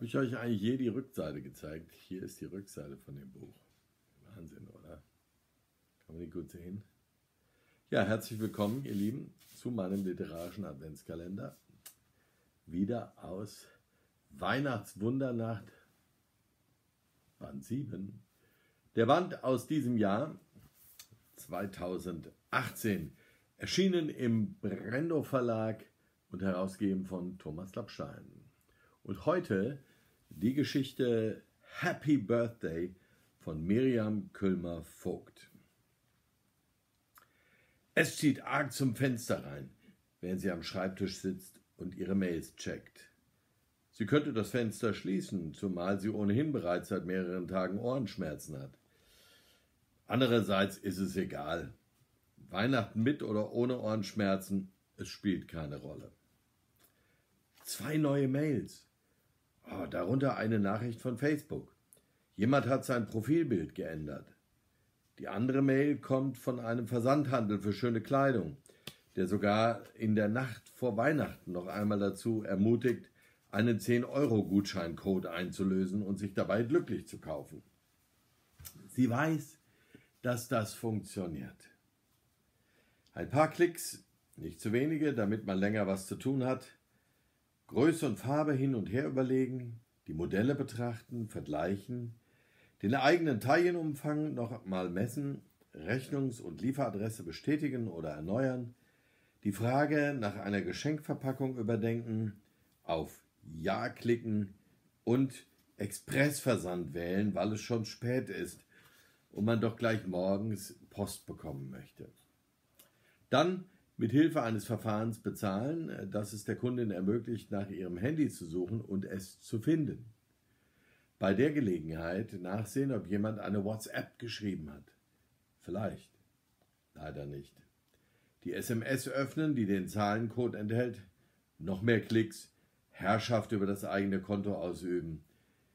Habe ich euch eigentlich je die Rückseite gezeigt? Hier ist die Rückseite von dem Buch. Wahnsinn, oder? Kann man die gut sehen? Ja, herzlich willkommen, ihr Lieben, zu meinem literarischen Adventskalender. Wieder aus Weihnachtswundernacht, Band 7. Der Band aus diesem Jahr, 2018, erschienen im Brendo Verlag und herausgegeben von Thomas Lappstein. Und heute die Geschichte Happy Birthday von Miriam Külmer-Vogt. Es zieht arg zum Fenster rein, während sie am Schreibtisch sitzt und ihre Mails checkt. Sie könnte das Fenster schließen, zumal sie ohnehin bereits seit mehreren Tagen Ohrenschmerzen hat. Andererseits ist es egal. Weihnachten mit oder ohne Ohrenschmerzen, es spielt keine Rolle. Zwei neue Mails. Oh, darunter eine Nachricht von Facebook. Jemand hat sein Profilbild geändert. Die andere Mail kommt von einem Versandhandel für schöne Kleidung, der sogar in der Nacht vor Weihnachten noch einmal dazu ermutigt, einen 10-Euro-Gutscheincode einzulösen und sich dabei glücklich zu kaufen. Sie weiß, dass das funktioniert. Ein paar Klicks, nicht zu wenige, damit man länger was zu tun hat, Größe und Farbe hin und her überlegen, die Modelle betrachten, vergleichen, den eigenen Taillenumfang noch mal messen, Rechnungs- und Lieferadresse bestätigen oder erneuern, die Frage nach einer Geschenkverpackung überdenken, auf Ja klicken und Expressversand wählen, weil es schon spät ist und man doch gleich morgens Post bekommen möchte. Dann mit Hilfe eines Verfahrens bezahlen, äh, das es der Kundin ermöglicht, nach ihrem Handy zu suchen und es zu finden. Bei der Gelegenheit nachsehen, ob jemand eine WhatsApp geschrieben hat. Vielleicht. Leider nicht. Die SMS öffnen, die den Zahlencode enthält. Noch mehr Klicks. Herrschaft über das eigene Konto ausüben.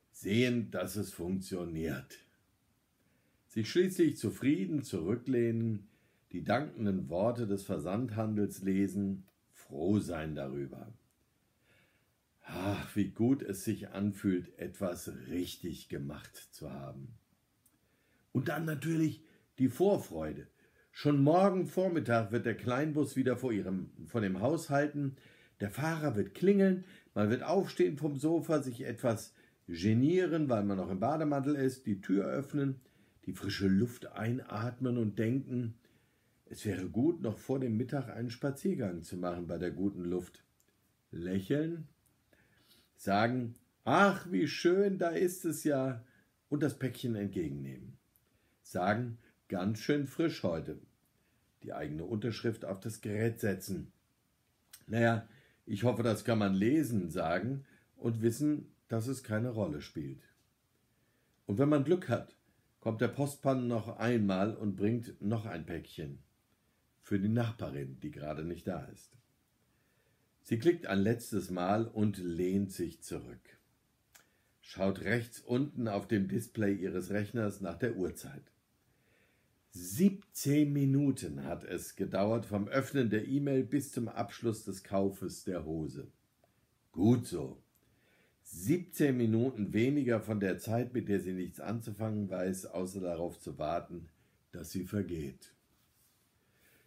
Sehen, dass es funktioniert. Sich schließlich zufrieden zurücklehnen, die dankenden Worte des Versandhandels lesen, froh sein darüber. Ach, wie gut es sich anfühlt, etwas richtig gemacht zu haben. Und dann natürlich die Vorfreude. Schon morgen Vormittag wird der Kleinbus wieder vor, ihrem, vor dem Haus halten. Der Fahrer wird klingeln, man wird aufstehen vom Sofa, sich etwas genieren, weil man noch im Bademantel ist, die Tür öffnen, die frische Luft einatmen und denken, es wäre gut, noch vor dem Mittag einen Spaziergang zu machen bei der guten Luft. Lächeln, sagen, ach, wie schön, da ist es ja, und das Päckchen entgegennehmen. Sagen, ganz schön frisch heute. Die eigene Unterschrift auf das Gerät setzen. Naja, ich hoffe, das kann man lesen, sagen und wissen, dass es keine Rolle spielt. Und wenn man Glück hat, kommt der Postmann noch einmal und bringt noch ein Päckchen für die Nachbarin, die gerade nicht da ist. Sie klickt ein letztes Mal und lehnt sich zurück. Schaut rechts unten auf dem Display ihres Rechners nach der Uhrzeit. 17 Minuten hat es gedauert vom Öffnen der E-Mail bis zum Abschluss des Kaufes der Hose. Gut so. 17 Minuten weniger von der Zeit, mit der sie nichts anzufangen weiß, außer darauf zu warten, dass sie vergeht.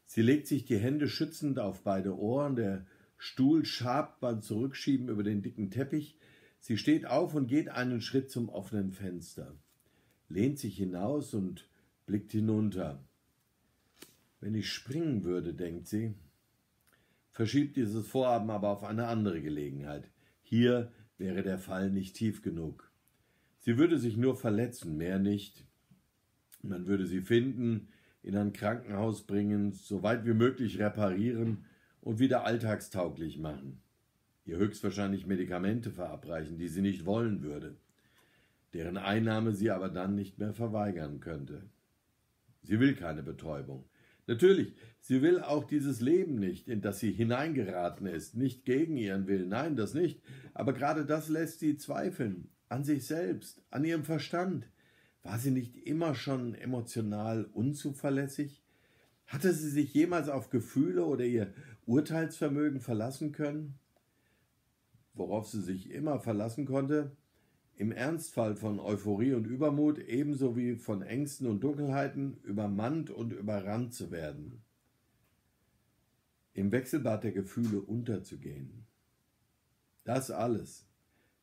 Sie legt sich die Hände schützend auf beide Ohren, der Stuhl schabt beim Zurückschieben über den dicken Teppich. Sie steht auf und geht einen Schritt zum offenen Fenster, lehnt sich hinaus und blickt hinunter. Wenn ich springen würde, denkt sie, verschiebt dieses Vorhaben aber auf eine andere Gelegenheit. Hier wäre der Fall nicht tief genug. Sie würde sich nur verletzen, mehr nicht. Man würde sie finden, in ein Krankenhaus bringen, so weit wie möglich reparieren und wieder alltagstauglich machen. Ihr höchstwahrscheinlich Medikamente verabreichen, die sie nicht wollen würde, deren Einnahme sie aber dann nicht mehr verweigern könnte. Sie will keine Betäubung. Natürlich, sie will auch dieses Leben nicht, in das sie hineingeraten ist, nicht gegen ihren Willen, nein, das nicht, aber gerade das lässt sie zweifeln, an sich selbst, an ihrem Verstand, war sie nicht immer schon emotional unzuverlässig? Hatte sie sich jemals auf Gefühle oder ihr Urteilsvermögen verlassen können? Worauf sie sich immer verlassen konnte, im Ernstfall von Euphorie und Übermut ebenso wie von Ängsten und Dunkelheiten übermannt und überrannt zu werden, im Wechselbad der Gefühle unterzugehen. Das alles,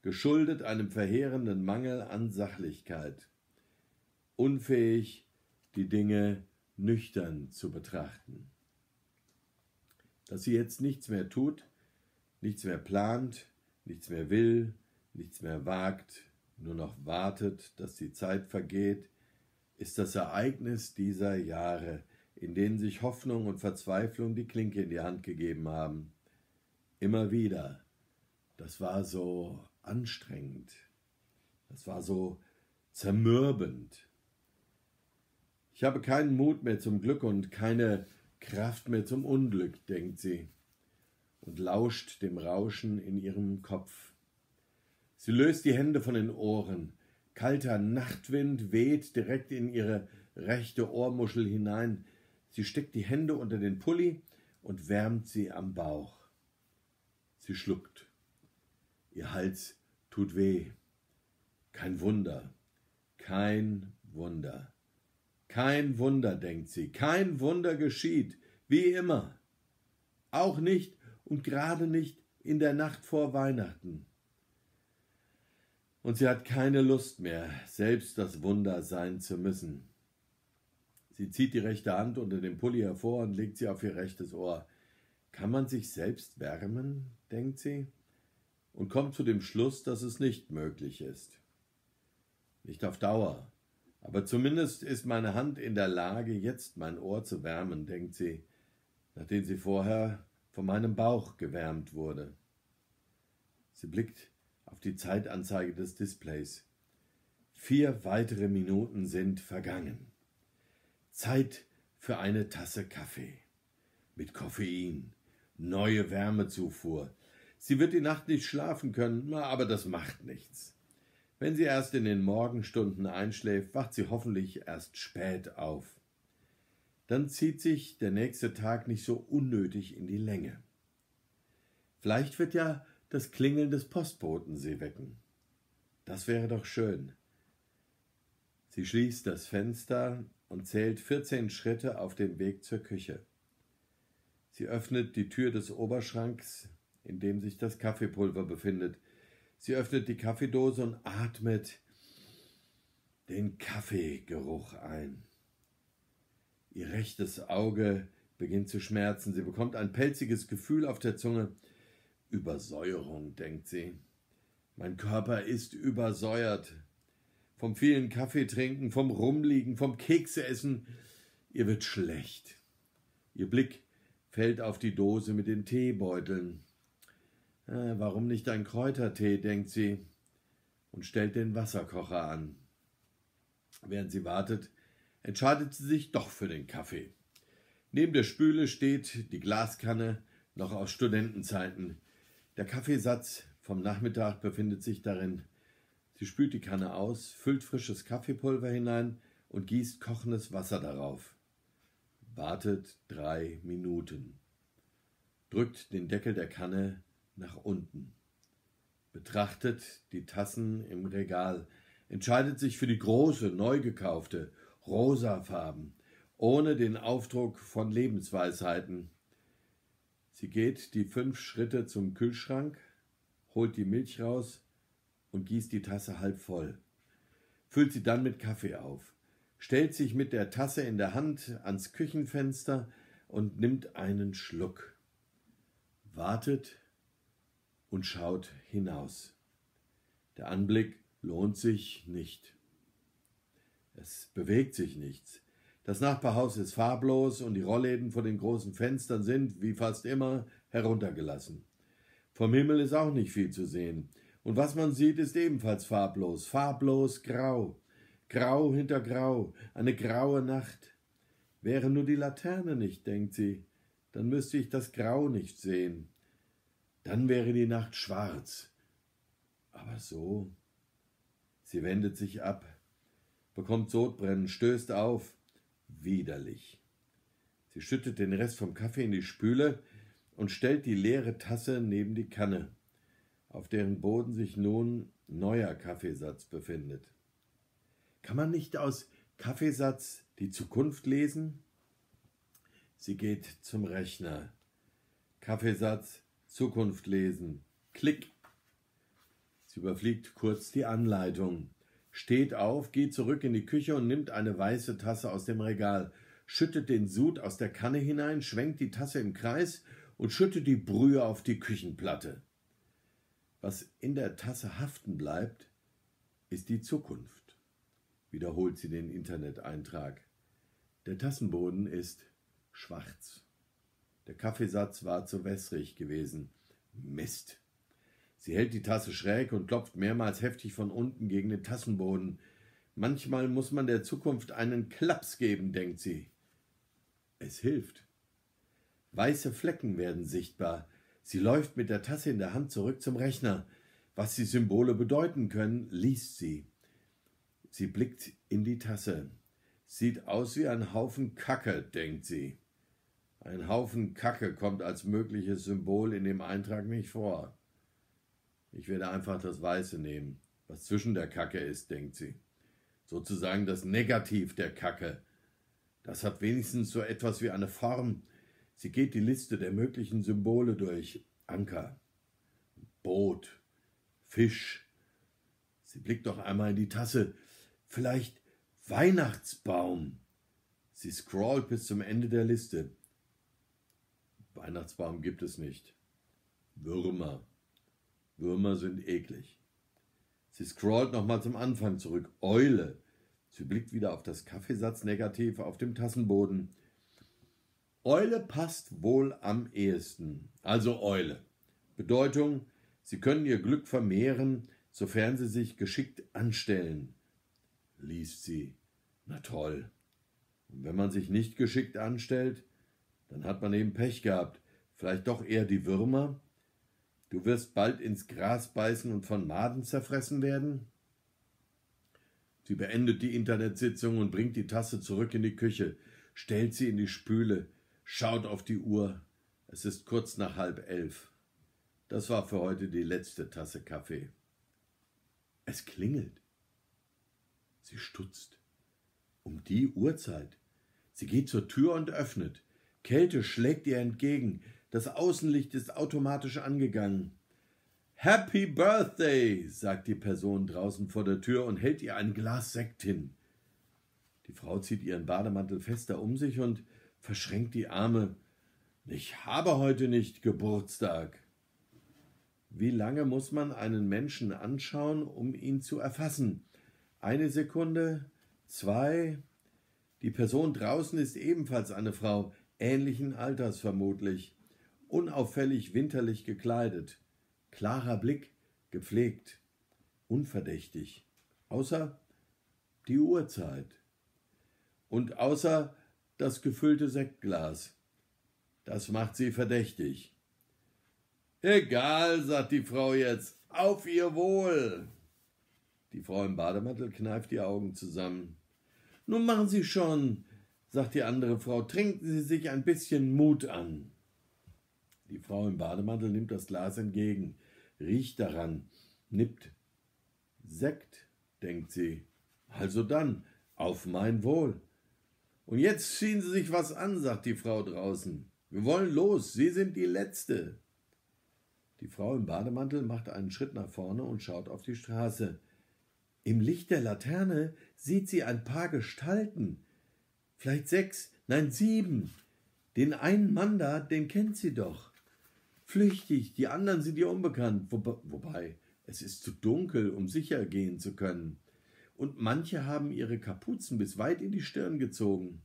geschuldet einem verheerenden Mangel an Sachlichkeit, unfähig, die Dinge nüchtern zu betrachten. Dass sie jetzt nichts mehr tut, nichts mehr plant, nichts mehr will, nichts mehr wagt, nur noch wartet, dass die Zeit vergeht, ist das Ereignis dieser Jahre, in denen sich Hoffnung und Verzweiflung die Klinke in die Hand gegeben haben. Immer wieder. Das war so anstrengend. Das war so zermürbend. Ich habe keinen Mut mehr zum Glück und keine Kraft mehr zum Unglück, denkt sie und lauscht dem Rauschen in ihrem Kopf. Sie löst die Hände von den Ohren. Kalter Nachtwind weht direkt in ihre rechte Ohrmuschel hinein. Sie steckt die Hände unter den Pulli und wärmt sie am Bauch. Sie schluckt. Ihr Hals tut weh. Kein Wunder, kein Wunder. Kein Wunder, denkt sie, kein Wunder geschieht, wie immer. Auch nicht und gerade nicht in der Nacht vor Weihnachten und sie hat keine Lust mehr, selbst das Wunder sein zu müssen. Sie zieht die rechte Hand unter dem Pulli hervor und legt sie auf ihr rechtes Ohr. Kann man sich selbst wärmen? denkt sie und kommt zu dem Schluss, dass es nicht möglich ist. Nicht auf Dauer, aber zumindest ist meine Hand in der Lage, jetzt mein Ohr zu wärmen, denkt sie, nachdem sie vorher von meinem Bauch gewärmt wurde. Sie blickt auf die Zeitanzeige des Displays. Vier weitere Minuten sind vergangen. Zeit für eine Tasse Kaffee. Mit Koffein. Neue Wärmezufuhr. Sie wird die Nacht nicht schlafen können, aber das macht nichts. Wenn sie erst in den Morgenstunden einschläft, wacht sie hoffentlich erst spät auf. Dann zieht sich der nächste Tag nicht so unnötig in die Länge. Vielleicht wird ja das Klingeln des Postboten sie wecken. Das wäre doch schön. Sie schließt das Fenster und zählt vierzehn Schritte auf dem Weg zur Küche. Sie öffnet die Tür des Oberschranks, in dem sich das Kaffeepulver befindet. Sie öffnet die Kaffeedose und atmet den Kaffeegeruch ein. Ihr rechtes Auge beginnt zu schmerzen. Sie bekommt ein pelziges Gefühl auf der Zunge. Übersäuerung, denkt sie. Mein Körper ist übersäuert. Vom vielen Kaffeetrinken, vom Rumliegen, vom Kekseessen. Ihr wird schlecht. Ihr Blick fällt auf die Dose mit den Teebeuteln. Äh, warum nicht ein Kräutertee, denkt sie und stellt den Wasserkocher an. Während sie wartet, entscheidet sie sich doch für den Kaffee. Neben der Spüle steht die Glaskanne, noch aus Studentenzeiten. Der Kaffeesatz vom Nachmittag befindet sich darin. Sie spült die Kanne aus, füllt frisches Kaffeepulver hinein und gießt kochendes Wasser darauf. Wartet drei Minuten. Drückt den Deckel der Kanne nach unten. Betrachtet die Tassen im Regal. Entscheidet sich für die große, neu gekaufte, rosafarben, ohne den Aufdruck von Lebensweisheiten. Sie geht die fünf Schritte zum Kühlschrank, holt die Milch raus und gießt die Tasse halb voll. Füllt sie dann mit Kaffee auf, stellt sich mit der Tasse in der Hand ans Küchenfenster und nimmt einen Schluck. Wartet und schaut hinaus. Der Anblick lohnt sich nicht. Es bewegt sich nichts. Das Nachbarhaus ist farblos und die Rollläden vor den großen Fenstern sind, wie fast immer, heruntergelassen. Vom Himmel ist auch nicht viel zu sehen. Und was man sieht, ist ebenfalls farblos, farblos grau. Grau hinter Grau, eine graue Nacht. Wäre nur die Laterne nicht, denkt sie, dann müsste ich das Grau nicht sehen. Dann wäre die Nacht schwarz. Aber so. Sie wendet sich ab, bekommt Sodbrennen, stößt auf, widerlich. Sie schüttet den Rest vom Kaffee in die Spüle und stellt die leere Tasse neben die Kanne, auf deren Boden sich nun neuer Kaffeesatz befindet. Kann man nicht aus Kaffeesatz die Zukunft lesen? Sie geht zum Rechner. Kaffeesatz, Zukunft lesen. Klick. Sie überfliegt kurz die Anleitung, steht auf, geht zurück in die Küche und nimmt eine weiße Tasse aus dem Regal, schüttet den Sud aus der Kanne hinein, schwenkt die Tasse im Kreis und schüttet die Brühe auf die Küchenplatte. Was in der Tasse haften bleibt, ist die Zukunft, wiederholt sie den Interneteintrag. Der Tassenboden ist schwarz. Der Kaffeesatz war zu wässrig gewesen. Mist. Sie hält die Tasse schräg und klopft mehrmals heftig von unten gegen den Tassenboden. Manchmal muss man der Zukunft einen Klaps geben, denkt sie. Es hilft. Weiße Flecken werden sichtbar. Sie läuft mit der Tasse in der Hand zurück zum Rechner. Was die Symbole bedeuten können, liest sie. Sie blickt in die Tasse. Sieht aus wie ein Haufen Kacke, denkt sie. Ein Haufen Kacke kommt als mögliches Symbol in dem Eintrag nicht vor. Ich werde einfach das Weiße nehmen, was zwischen der Kacke ist, denkt sie. Sozusagen das Negativ der Kacke. Das hat wenigstens so etwas wie eine Form. Sie geht die Liste der möglichen Symbole durch. Anker, Boot, Fisch. Sie blickt doch einmal in die Tasse. Vielleicht Weihnachtsbaum. Sie scrollt bis zum Ende der Liste. Weihnachtsbaum gibt es nicht. Würmer. Würmer sind eklig. Sie scrollt nochmal zum Anfang zurück. Eule. Sie blickt wieder auf das Kaffeesatznegativ auf dem Tassenboden. Eule passt wohl am ehesten. Also Eule. Bedeutung, Sie können Ihr Glück vermehren, sofern Sie sich geschickt anstellen. Liest sie. Na toll. Und wenn man sich nicht geschickt anstellt, dann hat man eben Pech gehabt. Vielleicht doch eher die Würmer? Du wirst bald ins Gras beißen und von Maden zerfressen werden? Sie beendet die Internetsitzung und bringt die Tasse zurück in die Küche, stellt sie in die Spüle, schaut auf die Uhr. Es ist kurz nach halb elf. Das war für heute die letzte Tasse Kaffee. Es klingelt. Sie stutzt. Um die Uhrzeit. Sie geht zur Tür und öffnet. Kälte schlägt ihr entgegen. Das Außenlicht ist automatisch angegangen. Happy Birthday, sagt die Person draußen vor der Tür und hält ihr ein Glas Sekt hin. Die Frau zieht ihren Bademantel fester um sich und verschränkt die Arme. Ich habe heute nicht Geburtstag. Wie lange muss man einen Menschen anschauen, um ihn zu erfassen? Eine Sekunde, zwei. Die Person draußen ist ebenfalls eine Frau, ähnlichen Alters vermutlich, unauffällig winterlich gekleidet, klarer Blick, gepflegt, unverdächtig, außer die Uhrzeit und außer das gefüllte Sektglas. Das macht sie verdächtig. Egal, sagt die Frau jetzt, auf ihr Wohl. Die Frau im Bademantel kneift die Augen zusammen. Nun machen Sie schon, sagt die andere Frau, trinken Sie sich ein bisschen Mut an. Die Frau im Bademantel nimmt das Glas entgegen, riecht daran, nippt. Sekt, denkt sie. Also dann, auf mein Wohl. Und jetzt ziehen Sie sich was an, sagt die Frau draußen. Wir wollen los, Sie sind die Letzte. Die Frau im Bademantel macht einen Schritt nach vorne und schaut auf die Straße. Im Licht der Laterne sieht sie ein paar Gestalten. Vielleicht sechs, nein sieben. Den einen Mann da, den kennt sie doch. Flüchtig, die anderen sind ihr unbekannt. Wo, wobei, es ist zu dunkel, um sicher gehen zu können. Und manche haben ihre Kapuzen bis weit in die Stirn gezogen.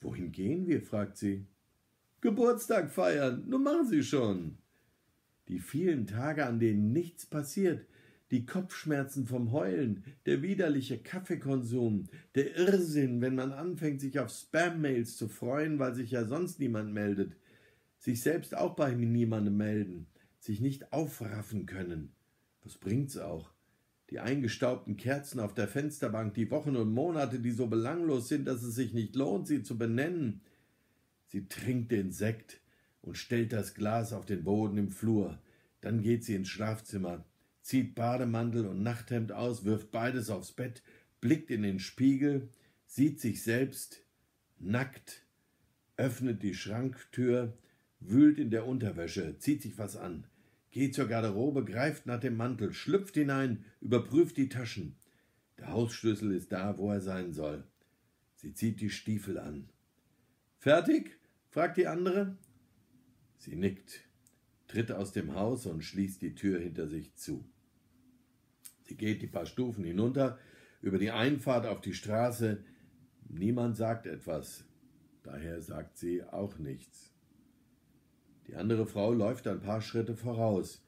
Wohin gehen wir? fragt sie. Geburtstag feiern, nun machen Sie schon. Die vielen Tage, an denen nichts passiert, die Kopfschmerzen vom Heulen, der widerliche Kaffeekonsum, der Irrsinn, wenn man anfängt, sich auf Spam-Mails zu freuen, weil sich ja sonst niemand meldet, sich selbst auch bei niemandem melden, sich nicht aufraffen können. Was bringt's auch? Die eingestaubten Kerzen auf der Fensterbank, die Wochen und Monate, die so belanglos sind, dass es sich nicht lohnt, sie zu benennen. Sie trinkt den Sekt und stellt das Glas auf den Boden im Flur. Dann geht sie ins Schlafzimmer, zieht Bademantel und Nachthemd aus, wirft beides aufs Bett, blickt in den Spiegel, sieht sich selbst nackt, öffnet die Schranktür, wühlt in der Unterwäsche, zieht sich was an, geht zur Garderobe, greift nach dem Mantel, schlüpft hinein, überprüft die Taschen. Der Hausschlüssel ist da, wo er sein soll. Sie zieht die Stiefel an. Fertig? fragt die andere. Sie nickt, tritt aus dem Haus und schließt die Tür hinter sich zu. Sie geht die paar Stufen hinunter, über die Einfahrt auf die Straße. Niemand sagt etwas, daher sagt sie auch nichts. Die andere Frau läuft ein paar Schritte voraus.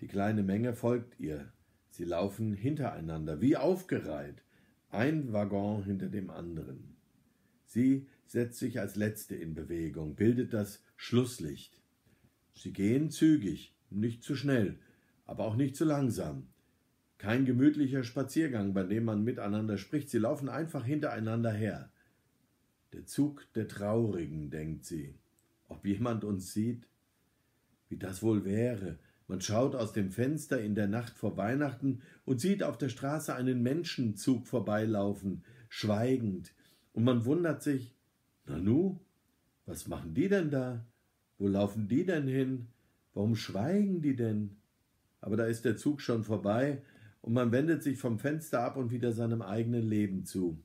Die kleine Menge folgt ihr. Sie laufen hintereinander, wie aufgereiht, ein Waggon hinter dem anderen. Sie setzt sich als letzte in Bewegung, bildet das Schlusslicht. Sie gehen zügig, nicht zu schnell, aber auch nicht zu langsam. Kein gemütlicher Spaziergang, bei dem man miteinander spricht, sie laufen einfach hintereinander her. Der Zug der Traurigen, denkt sie. Ob jemand uns sieht? Wie das wohl wäre. Man schaut aus dem Fenster in der Nacht vor Weihnachten und sieht auf der Straße einen Menschenzug vorbeilaufen, schweigend, und man wundert sich, Nanu, was machen die denn da? Wo laufen die denn hin? Warum schweigen die denn? Aber da ist der Zug schon vorbei und man wendet sich vom Fenster ab und wieder seinem eigenen Leben zu,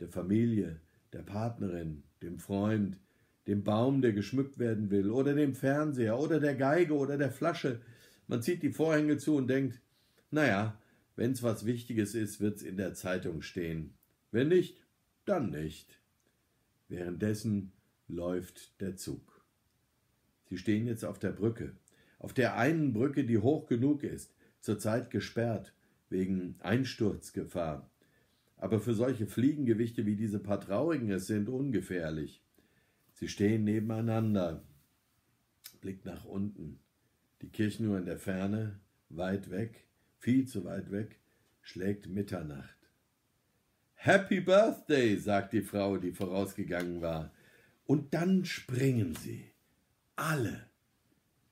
der Familie, der Partnerin, dem Freund, dem Baum, der geschmückt werden will, oder dem Fernseher, oder der Geige, oder der Flasche. Man zieht die Vorhänge zu und denkt, naja, wenn's was Wichtiges ist, wird's in der Zeitung stehen. Wenn nicht, dann nicht. Währenddessen läuft der Zug. Sie stehen jetzt auf der Brücke, auf der einen Brücke, die hoch genug ist, zurzeit gesperrt, wegen Einsturzgefahr. Aber für solche Fliegengewichte wie diese paar Traurigen es sind, ungefährlich. Sie stehen nebeneinander, Blick nach unten, die Kirchenuhr in der Ferne, weit weg, viel zu weit weg, schlägt Mitternacht. Happy Birthday, sagt die Frau, die vorausgegangen war. Und dann springen sie. Alle.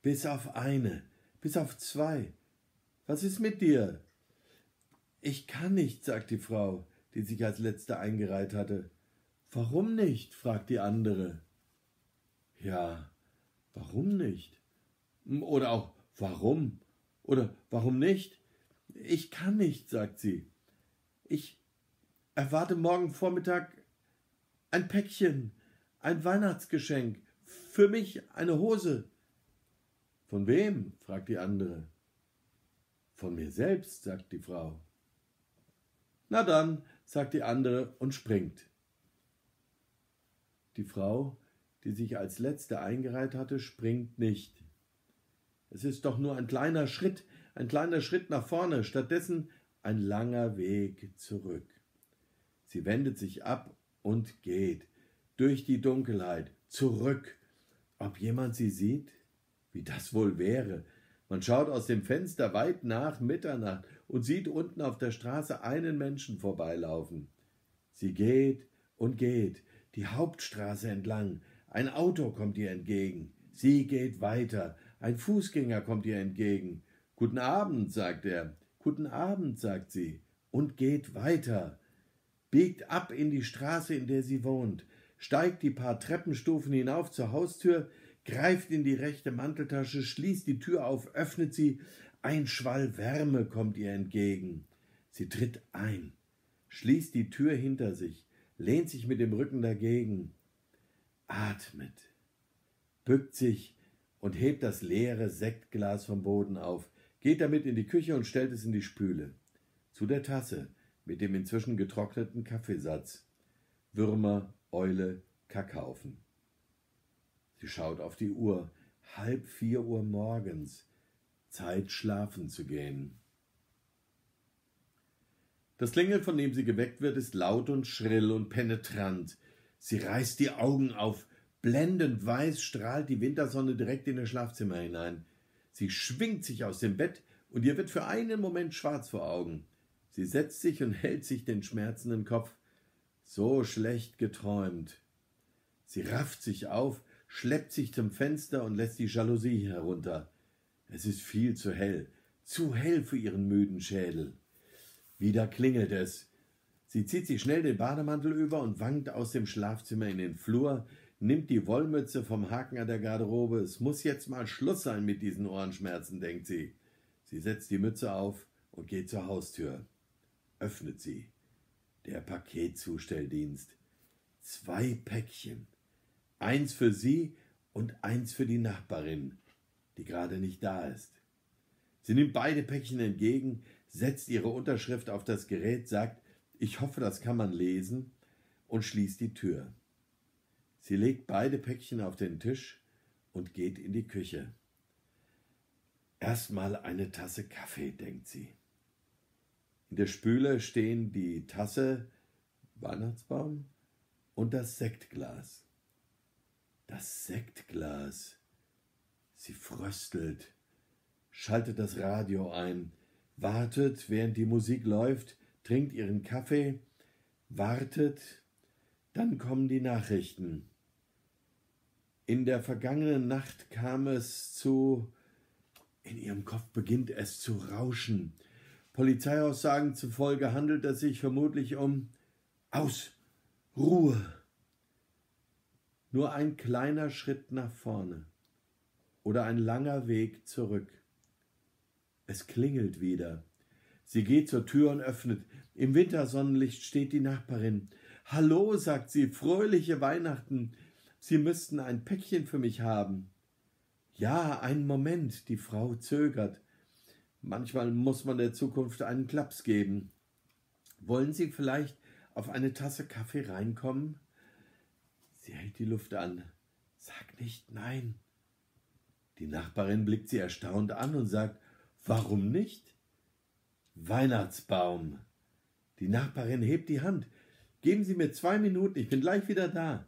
Bis auf eine. Bis auf zwei. Was ist mit dir? Ich kann nicht, sagt die Frau, die sich als letzte eingereiht hatte. Warum nicht? fragt die andere. Ja, warum nicht? Oder auch warum? Oder warum nicht? Ich kann nicht, sagt sie. Ich erwarte morgen Vormittag ein Päckchen, ein Weihnachtsgeschenk, für mich eine Hose. Von wem? fragt die andere. Von mir selbst, sagt die Frau. Na dann, sagt die andere und springt. Die Frau, die sich als letzte eingereiht hatte, springt nicht. Es ist doch nur ein kleiner Schritt, ein kleiner Schritt nach vorne, stattdessen ein langer Weg zurück. Sie wendet sich ab und geht durch die Dunkelheit zurück. Ob jemand sie sieht? Wie das wohl wäre. Man schaut aus dem Fenster weit nach Mitternacht und sieht unten auf der Straße einen Menschen vorbeilaufen. Sie geht und geht, die Hauptstraße entlang. Ein Auto kommt ihr entgegen. Sie geht weiter. Ein Fußgänger kommt ihr entgegen. Guten Abend, sagt er. Guten Abend, sagt sie, und geht weiter biegt ab in die Straße, in der sie wohnt, steigt die paar Treppenstufen hinauf zur Haustür, greift in die rechte Manteltasche, schließt die Tür auf, öffnet sie, ein Schwall Wärme kommt ihr entgegen. Sie tritt ein, schließt die Tür hinter sich, lehnt sich mit dem Rücken dagegen, atmet, bückt sich und hebt das leere Sektglas vom Boden auf, geht damit in die Küche und stellt es in die Spüle. Zu der Tasse, mit dem inzwischen getrockneten Kaffeesatz Würmer, Eule, Kackhaufen. Sie schaut auf die Uhr. Halb vier Uhr morgens. Zeit, schlafen zu gehen. Das Klingeln, von dem sie geweckt wird, ist laut und schrill und penetrant. Sie reißt die Augen auf. Blendend weiß strahlt die Wintersonne direkt in ihr Schlafzimmer hinein. Sie schwingt sich aus dem Bett und ihr wird für einen Moment schwarz vor Augen. Sie setzt sich und hält sich den schmerzenden Kopf. So schlecht geträumt. Sie rafft sich auf, schleppt sich zum Fenster und lässt die Jalousie herunter. Es ist viel zu hell. Zu hell für ihren müden Schädel. Wieder klingelt es. Sie zieht sich schnell den Bademantel über und wankt aus dem Schlafzimmer in den Flur, nimmt die Wollmütze vom Haken an der Garderobe. Es muss jetzt mal Schluss sein mit diesen Ohrenschmerzen, denkt sie. Sie setzt die Mütze auf und geht zur Haustür. Öffnet sie. Der Paketzustelldienst. Zwei Päckchen. Eins für sie und eins für die Nachbarin, die gerade nicht da ist. Sie nimmt beide Päckchen entgegen, setzt ihre Unterschrift auf das Gerät, sagt, ich hoffe, das kann man lesen, und schließt die Tür. Sie legt beide Päckchen auf den Tisch und geht in die Küche. Erstmal eine Tasse Kaffee, denkt sie. In der Spüle stehen die Tasse, Weihnachtsbaum und das Sektglas. Das Sektglas. Sie fröstelt, schaltet das Radio ein, wartet, während die Musik läuft, trinkt ihren Kaffee, wartet, dann kommen die Nachrichten. In der vergangenen Nacht kam es zu. In ihrem Kopf beginnt es zu rauschen. Polizeiaussagen zufolge handelt es sich vermutlich um Aus, Ruhe. Nur ein kleiner Schritt nach vorne oder ein langer Weg zurück. Es klingelt wieder. Sie geht zur Tür und öffnet. Im Wintersonnenlicht steht die Nachbarin. Hallo, sagt sie, fröhliche Weihnachten. Sie müssten ein Päckchen für mich haben. Ja, einen Moment, die Frau zögert. Manchmal muss man der Zukunft einen Klaps geben. Wollen Sie vielleicht auf eine Tasse Kaffee reinkommen? Sie hält die Luft an. Sag nicht nein. Die Nachbarin blickt sie erstaunt an und sagt, warum nicht? Weihnachtsbaum. Die Nachbarin hebt die Hand. Geben Sie mir zwei Minuten, ich bin gleich wieder da.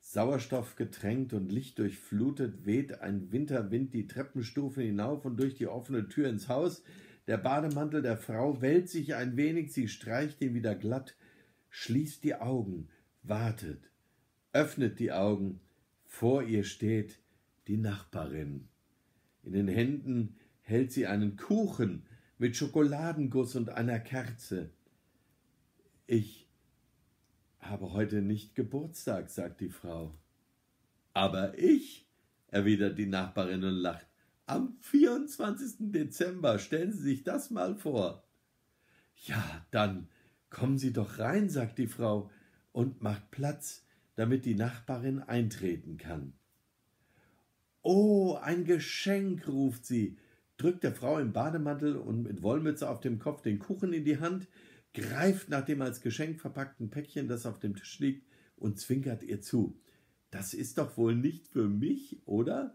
Sauerstoff getränkt und lichtdurchflutet weht ein Winterwind die Treppenstufen hinauf und durch die offene Tür ins Haus. Der Bademantel der Frau wellt sich ein wenig, sie streicht ihn wieder glatt, schließt die Augen, wartet öffnet die Augen, vor ihr steht die Nachbarin. In den Händen hält sie einen Kuchen mit Schokoladenguss und einer Kerze. Ich habe heute nicht Geburtstag, sagt die Frau. Aber ich, erwidert die Nachbarin und lacht, am 24. Dezember, stellen Sie sich das mal vor. Ja, dann kommen Sie doch rein, sagt die Frau und macht Platz damit die Nachbarin eintreten kann. Oh, ein Geschenk, ruft sie, drückt der Frau im Bademantel und mit Wollmütze auf dem Kopf den Kuchen in die Hand, greift nach dem als Geschenk verpackten Päckchen, das auf dem Tisch liegt, und zwinkert ihr zu. Das ist doch wohl nicht für mich, oder?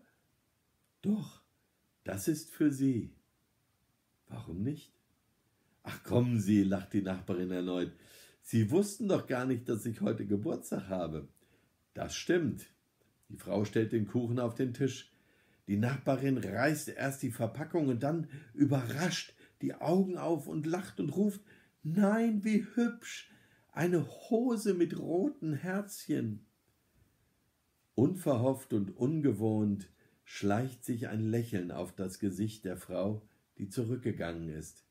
Doch, das ist für Sie. Warum nicht? Ach kommen Sie, lacht die Nachbarin erneut. Sie wussten doch gar nicht, dass ich heute Geburtstag habe. Das stimmt. Die Frau stellt den Kuchen auf den Tisch. Die Nachbarin reißt erst die Verpackung und dann überrascht die Augen auf und lacht und ruft Nein, wie hübsch. Eine Hose mit roten Herzchen. Unverhofft und ungewohnt schleicht sich ein Lächeln auf das Gesicht der Frau, die zurückgegangen ist,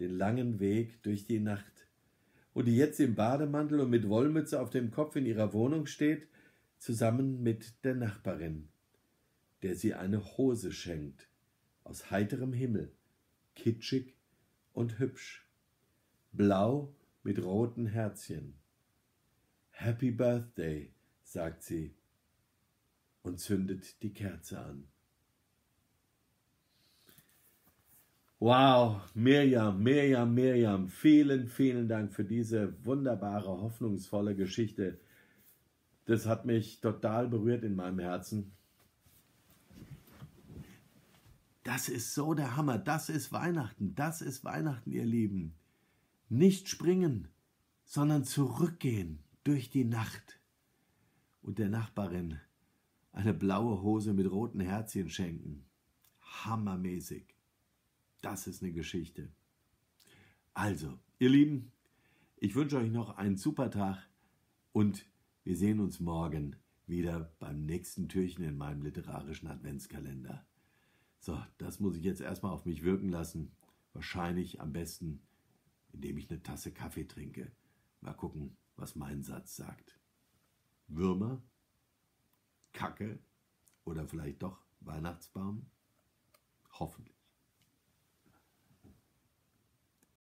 den langen Weg durch die Nacht und die jetzt im Bademantel und mit Wollmütze auf dem Kopf in ihrer Wohnung steht, zusammen mit der Nachbarin, der sie eine Hose schenkt, aus heiterem Himmel, kitschig und hübsch, blau mit roten Herzchen. Happy Birthday, sagt sie und zündet die Kerze an. Wow, Mirjam, Mirjam, Mirjam, vielen, vielen Dank für diese wunderbare, hoffnungsvolle Geschichte. Das hat mich total berührt in meinem Herzen. Das ist so der Hammer, das ist Weihnachten, das ist Weihnachten, ihr Lieben. Nicht springen, sondern zurückgehen durch die Nacht und der Nachbarin eine blaue Hose mit roten Herzchen schenken. Hammermäßig. Das ist eine Geschichte. Also, ihr Lieben, ich wünsche euch noch einen super Tag und wir sehen uns morgen wieder beim nächsten Türchen in meinem literarischen Adventskalender. So, das muss ich jetzt erstmal auf mich wirken lassen. Wahrscheinlich am besten, indem ich eine Tasse Kaffee trinke. Mal gucken, was mein Satz sagt. Würmer? Kacke? Oder vielleicht doch Weihnachtsbaum? Hoffentlich.